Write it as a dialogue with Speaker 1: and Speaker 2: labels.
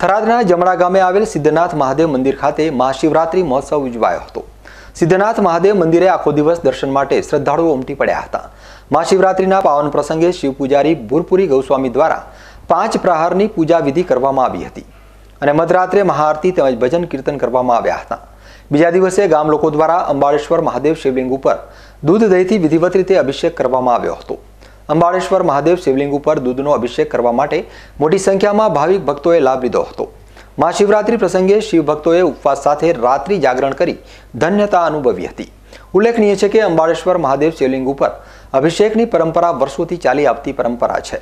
Speaker 1: થરાદના જમણા ગામે આવેલ સિદ્ધનાથ મહાદેવ મંદિર ખાતે મહાશિવરાત્રી મહોત્સવ ઉજવાયો હતો. સિદ્ધનાથ મહાદેવ મંદિરે આખો દિવસ દર્શન માટે શ્રદ્ધાળુઓ ઉમટી પડ્યા હતા. મહાશિવરાત્રિના પાવન પ્રસંગે શિવ પૂજારી ભૂરપુરી ગૌસ્વામી દ્વારા પાંચ પ્રહારની પૂજા વિધિ કરવામાં આવી હતી અને મધરાત્રે મહાઆરતી તેમજ ભજન કીર્તન કરવામાં આવ્યા હતા. બીજા દિવસે ગામ લોકો દ્વારા અંબાળેશ્વર મહાદેવ શિવલિંગ ઉપર દૂધ દહીંથી વિધિવત રીતે અભિષેક કરવામાં આવ્યો હતો. અંબાળેશ્વર મહાદેવ શિવલિંગ ઉપર દૂધનો અભિષેક કરવા માટે મોટી સંખ્યામાં ભાવિક ભક્તોએ લાભ લીધો હતો. મહાશિવરાત્રી પ્રસંગે શિવભક્તોએ ઉપવાસ સાથે રાત્રિ જાગરણ કરી ધન્યતા અનુભવી હતી. ઉલ્લેખનીય છે કે અંબાળેશ્વર મહાદેવ શિવલિંગ ઉપર અભિષેકની પરંપરા વર્ષોથી ચાલી આવતી પરંપરા છે.